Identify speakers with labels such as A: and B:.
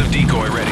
A: of decoy ready.